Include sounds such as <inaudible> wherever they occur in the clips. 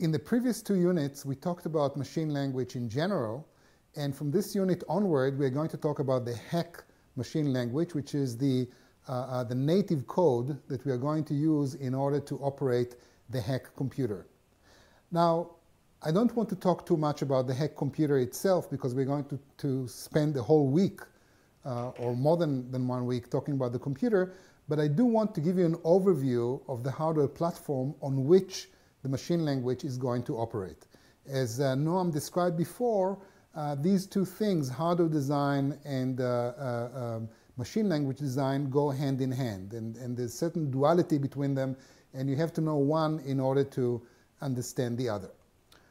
in the previous two units, we talked about machine language in general, and from this unit onward, we're going to talk about the Hack machine language, which is the, uh, uh, the native code that we are going to use in order to operate the Hack computer. Now, I don't want to talk too much about the Hack computer itself because we're going to, to spend a whole week uh, or more than, than one week talking about the computer, but I do want to give you an overview of the hardware platform on which the machine language is going to operate. As uh, Noam described before, uh, these two things, hardware design and uh, uh, um, machine language design, go hand in hand. And, and there's certain duality between them, and you have to know one in order to understand the other.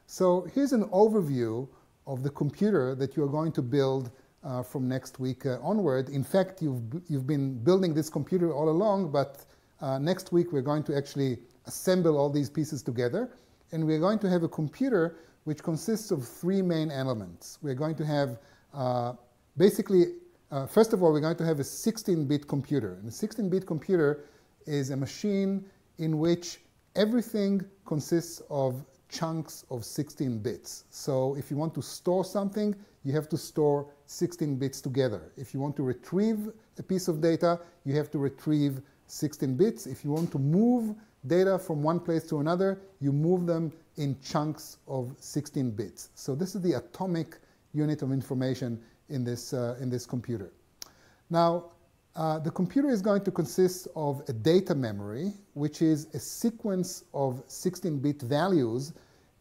So here's an overview of the computer that you're going to build uh, from next week uh, onward. In fact, you've, you've been building this computer all along, but uh, next week we're going to actually assemble all these pieces together. And we're going to have a computer which consists of three main elements. We're going to have uh, basically, uh, first of all, we're going to have a 16-bit computer. And a 16-bit computer is a machine in which everything consists of chunks of 16 bits. So if you want to store something, you have to store 16 bits together. If you want to retrieve a piece of data, you have to retrieve 16 bits. If you want to move data from one place to another, you move them in chunks of 16 bits. So this is the atomic unit of information in this, uh, in this computer. Now, uh, the computer is going to consist of a data memory, which is a sequence of 16-bit values,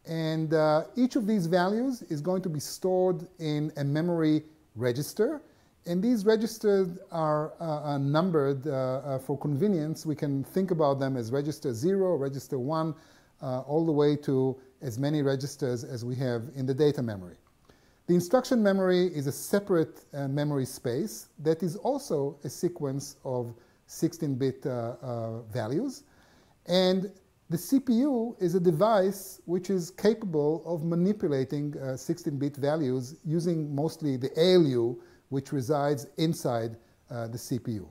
and uh, each of these values is going to be stored in a memory register, and these registers are uh, numbered uh, uh, for convenience. We can think about them as register 0, register 1, uh, all the way to as many registers as we have in the data memory. The instruction memory is a separate uh, memory space that is also a sequence of 16-bit uh, uh, values. And the CPU is a device which is capable of manipulating 16-bit uh, values using mostly the ALU, which resides inside uh, the CPU.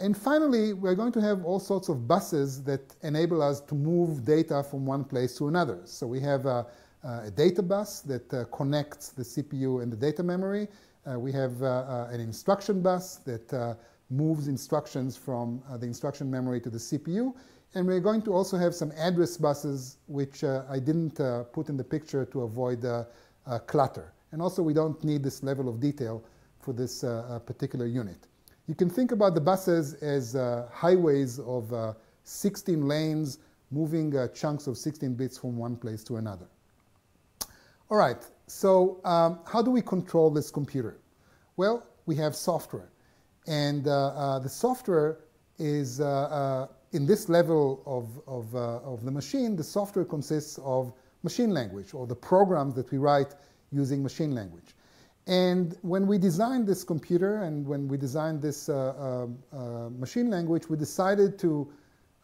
And finally, we're going to have all sorts of buses that enable us to move data from one place to another. So we have a uh, a data bus that uh, connects the CPU and the data memory. Uh, we have an instruction bus that moves instructions from the instruction memory to the CPU. And we're going to also have some address buses, which I didn't put in the picture to avoid clutter. And also, we don't need this level of detail for this particular unit. You can think about the buses as uh, highways of uh, 16 lanes moving uh, chunks of 16 bits from one place to another. All right, so um, how do we control this computer? Well, we have software. And uh, uh, the software is, uh, uh in this level of, of, uh, of the machine, the software consists of machine language or the programs that we write using machine language. And when we designed this computer and when we designed this uh, machine language, we decided to,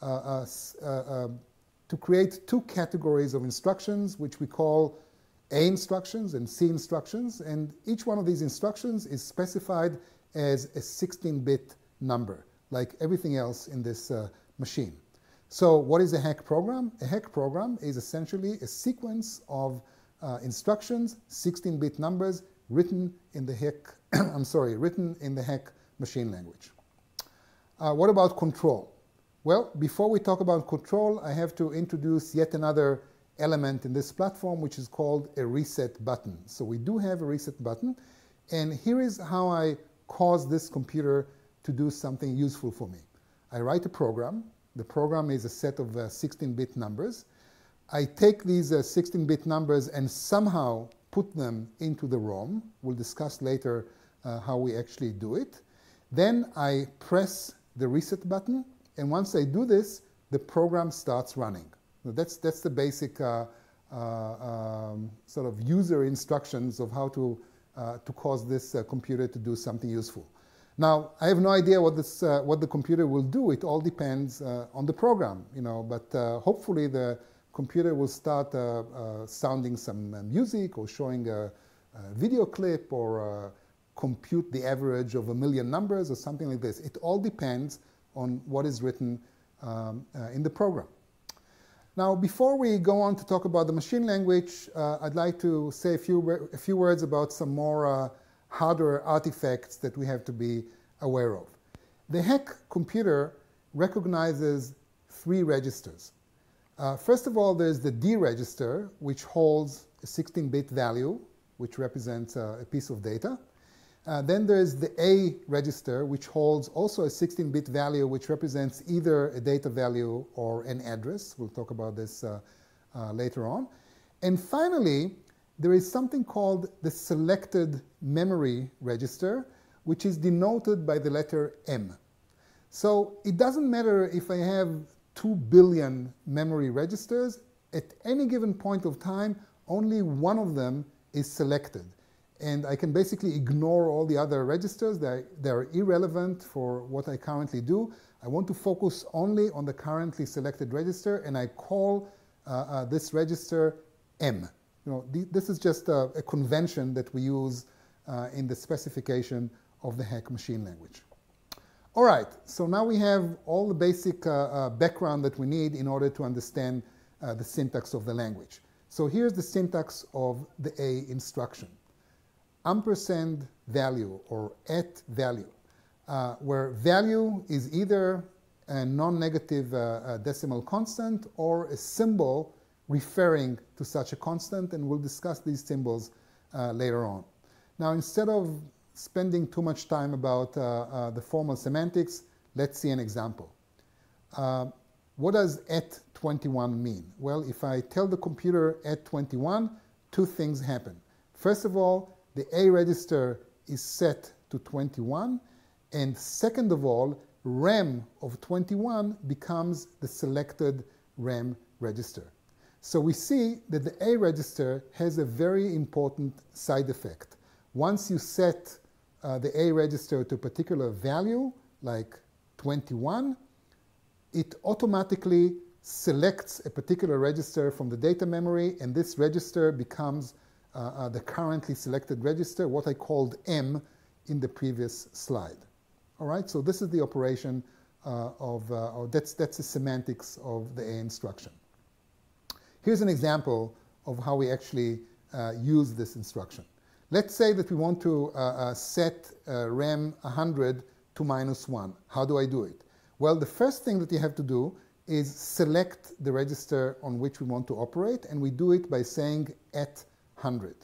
to create two categories of instructions, which we call a instructions and C instructions, and each one of these instructions is specified as a 16-bit number, like everything else in this uh, machine. So what is a Hack program? A Hack program is essentially a sequence of uh, instructions, 16-bit numbers, written in the Hack, <clears throat> I'm sorry, written in the Hack machine language. Uh, what about control? Well, before we talk about control, I have to introduce yet another element in this platform, which is called a reset button. So we do have a reset button, and here is how I cause this computer to do something useful for me. I write a program. The program is a set of 16-bit uh, numbers. I take these 16-bit uh, numbers and somehow put them into the ROM. We'll discuss later uh, how we actually do it. Then I press the reset button, and once I do this, the program starts running. That's, that's the basic uh, uh, um, sort of user instructions of how to, uh, to cause this computer to do something useful. Now, I have no idea what, this, what the computer will do. It all depends on the program, you know, but hopefully the computer will start uh, uh, sounding some uh, music or showing a, a, video clip or compute the average of a million numbers or something like this. It all depends on what is written um, in the program. Now, before we go on to talk about the machine language, uh, I'd like to say a few, a few words about some more uh, hardware artifacts that we have to be aware of. The Hack computer recognizes three registers. Uh, first of all, there's the D register, which holds a 16-bit value, which represents uh, a piece of data. Uh, then there's the A register, which holds also a 16-bit value, which represents either a data value or an address. We'll talk about this uh, uh, later on. And finally, there is something called the selected memory register, which is denoted by the letter M. So it doesn't matter if I have 2 billion memory registers, at any given point of time, only one of them is selected and I can basically ignore all the other registers. They're, they're irrelevant for what I currently do. I want to focus only on the currently selected register, and I call uh, uh, this register M. You know, th this is just a, a, convention that we use uh, in the specification of the Hack machine language. All right, so now we have all the basic uh, uh, background that we need in order to understand uh, the syntax of the language. So here's the syntax of the A instruction ampersand value or at value, uh, where value is either a non-negative uh, uh, decimal constant or a symbol referring to such a constant, and we'll discuss these symbols later on. Now, instead of spending too much time about uh, uh, the formal semantics, let's see an example. what does at 21 mean? Well, if I tell the computer at 21, two things happen. First of all, the A register is set to 21. And second of all, RAM of 21 becomes the selected RAM register. So we see that the A register has a very important side effect. Once you set uh, the A register to a particular value, like 21, it automatically selects a particular register from the data memory, and this register becomes uh, uh, the currently selected register, what I called M in the previous slide. All right, so this is the operation uh, of, or that's, that's the semantics of the A instruction. Here's an example of how we actually use this instruction. Let's say that we want to uh, uh, set uh, RAM 100 to minus 1. How do I do it? Well, the first thing that you have to do is select the register on which we want to operate, and we do it by saying at 100.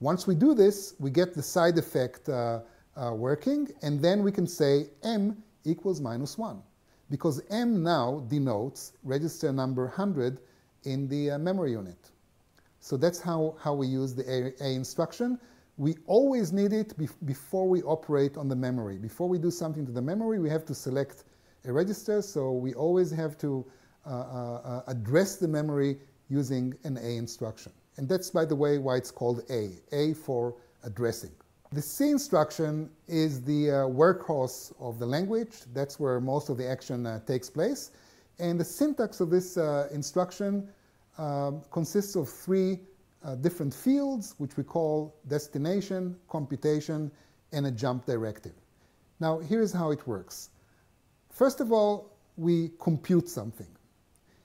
Once we do this, we get the side effect uh, uh, working, and then we can say m equals minus 1, because m now denotes register number 100 in the uh, memory unit. So that's how, how we use the A, A instruction. We always need it be before we operate on the memory. Before we do something to the memory, we have to select a register, so we always have to uh, uh, uh address the memory using an A instruction. And that's, by the way, why it's called A, A for addressing. The C instruction is the uh, workhorse of the language. That's where most of the action uh, takes place. And the syntax of this uh, instruction um, consists of three uh, different fields, which we call destination, computation, and a jump directive. Now, here's how it works. First of all, we compute something.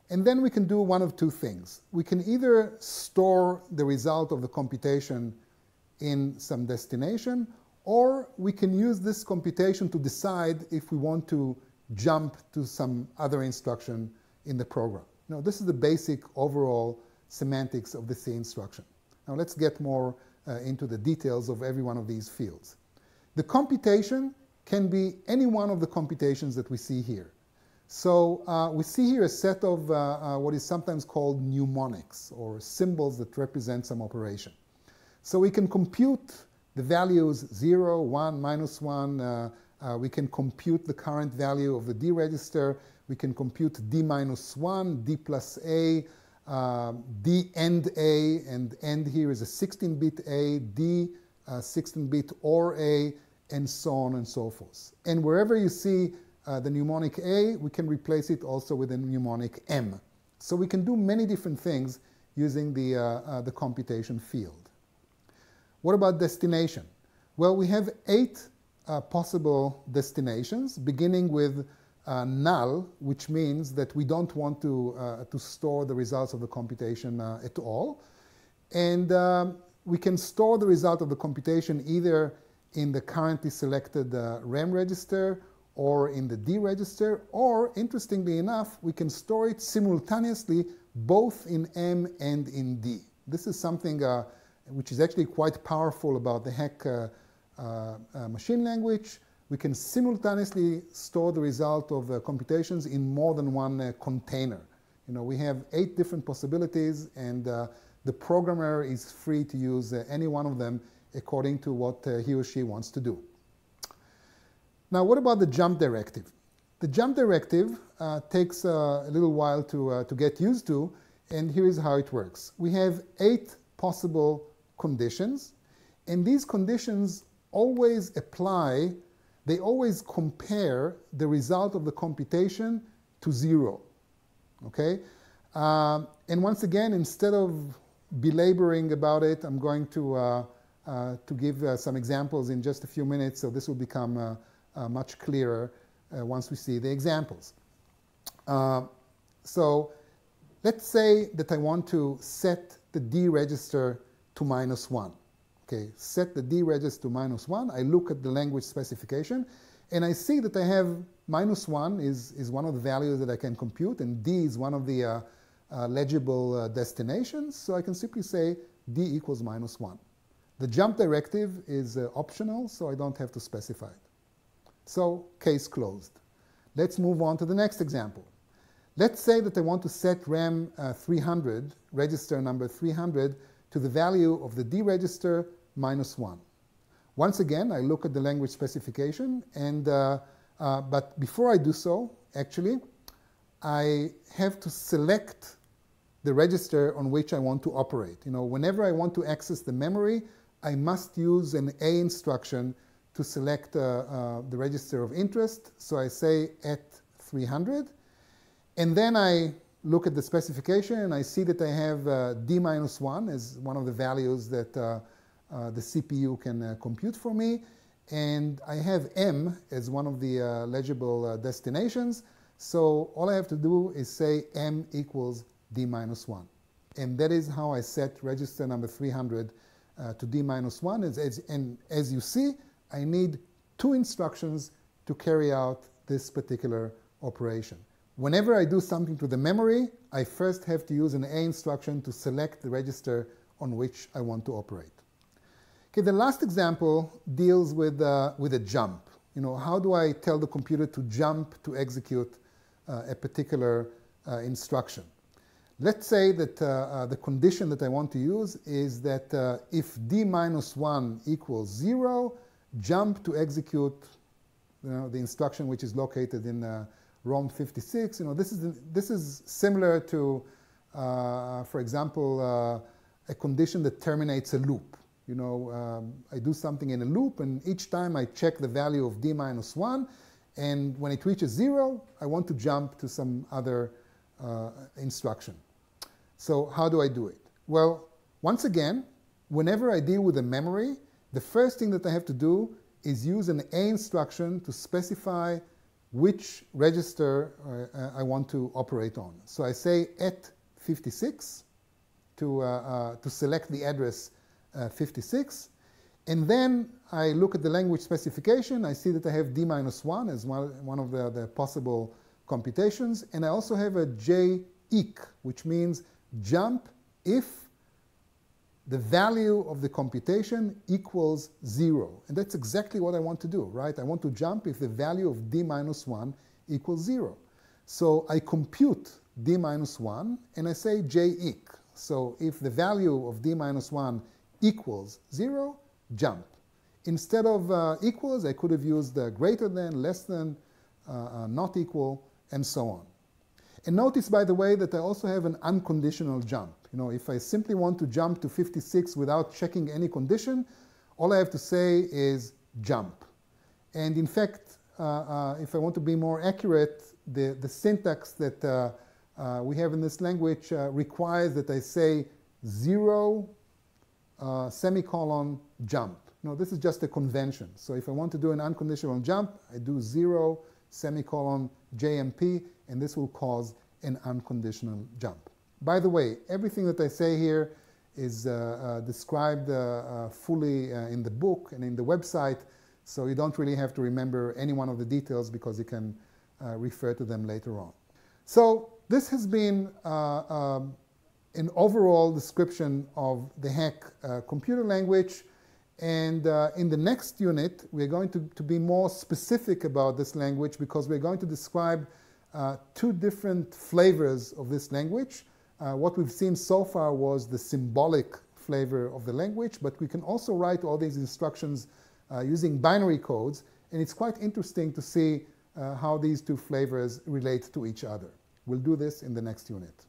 And then we can do one of two things. We can either store the result of the computation in some destination, or we can use this computation to decide if we want to jump to some other instruction in the program. Now, this is the basic overall semantics of the C instruction. Now, let's get more uh, into the details of every one of these fields. The computation can be any one of the computations that we see here. So uh, we see here a set of uh, uh, what is sometimes called mnemonics or symbols that represent some operation. So we can compute the values 0, 1, minus 1. Uh, uh, we can compute the current value of the D register. We can compute D minus 1, D plus A, uh, D and A, and end here is a 16-bit A, D 16-bit or A, and so on and so forth. And wherever you see uh, the mnemonic A, we can replace it also with a mnemonic M. So we can do many different things using the, uh, uh, the computation field. What about destination? Well, we have eight uh, possible destinations, beginning with uh, null, which means that we don't want to, uh, to store the results of the computation uh, at all. And um, we can store the result of the computation either in the currently selected uh, RAM register or in the D register, or interestingly enough, we can store it simultaneously both in M and in D. This is something uh, which is actually quite powerful about the Hack uh, machine language. We can simultaneously store the result of uh, computations in more than one uh, container. You know, we have eight different possibilities, and the programmer is free to use any one of them according to what he or she wants to do. Now, what about the jump directive? The jump directive uh, takes uh, a little while to, uh, to get used to, and here is how it works. We have eight possible conditions, and these conditions always apply, they always compare the result of the computation to zero. Okay? Um, and once again, instead of belaboring about it, I'm going to, uh, uh, to give uh, some examples in just a few minutes, so this will become uh, much clearer uh, once we see the examples. Uh, so let's say that I want to set the D register to minus 1. Okay, set the D register to minus 1. I look at the language specification, and I see that I have minus 1 is, is one of the values that I can compute, and D is one of the uh, uh, legible uh, destinations. So I can simply say D equals minus 1. The jump directive is optional, so I don't have to specify it. So case closed. Let's move on to the next example. Let's say that I want to set RAM uh, 300, register number 300, to the value of the D register minus 1. Once again, I look at the language specification, and, uh, uh, but before I do so, actually, I have to select the register on which I want to operate. You know, whenever I want to access the memory, I must use an A instruction to select uh, uh, the register of interest. So I say at 300. And then I look at the specification and I see that I have uh, D minus 1 as one of the values that uh, uh, the CPU can uh, compute for me. And I have M as one of the legible destinations. So all I have to do is say M equals D minus 1. And that is how I set register number 300 to D minus 1. As, as, and as you see, I need two instructions to carry out this particular operation. Whenever I do something to the memory, I first have to use an A instruction to select the register on which I want to operate. Okay, the last example deals with, uh, with a jump. You know, how do I tell the computer to jump to execute uh, a particular uh, instruction? Let's say that uh, uh, the condition that I want to use is that uh, if d minus 1 equals 0, jump to execute you know, the instruction which is located in ROM 56. You know, this is, this is similar to, uh, for example, uh, a condition that terminates a loop. You know, um, I do something in a loop, and each time I check the value of d minus 1, and when it reaches 0, I want to jump to some other uh, instruction. So how do I do it? Well, once again, whenever I deal with a memory, the first thing that I have to do is use an A instruction to specify which register uh, I want to operate on. So I say at 56 to, uh, uh, to select the address uh, 56. And then I look at the language specification. I see that I have D minus 1 as one, one of the, the possible computations. And I also have a J eq, which means jump if the value of the computation equals zero. And that's exactly what I want to do, right? I want to jump if the value of d minus 1 equals zero. So I compute d minus 1 and I say j eq. So if the value of d minus 1 equals zero, jump. Instead of uh, equals, I could have used uh, greater than, less than, uh, uh not equal, and so on. And notice, by the way, that I also have an unconditional jump. You know, if I simply want to jump to 56 without checking any condition, all I have to say is jump. And in fact, uh, uh, if I want to be more accurate, the, the syntax that uh, uh we have in this language uh, requires that I say zero uh, semicolon jump. No, this is just a convention. So if I want to do an unconditional jump, I do zero semicolon JMP, and this will cause an unconditional jump. By the way, everything that I say here is uh, uh, described uh, uh fully uh, in the book and in the website, so you don't really have to remember any one of the details because you can uh, refer to them later on. So this has been um, an overall description of the Hack computer language. And uh, in the next unit, we're going to, to be more specific about this language because we're going to describe uh, two different flavors of this language. Uh, what we've seen so far was the symbolic flavor of the language, but we can also write all these instructions uh, using binary codes, and it's quite interesting to see uh, how these two flavors relate to each other. We'll do this in the next unit.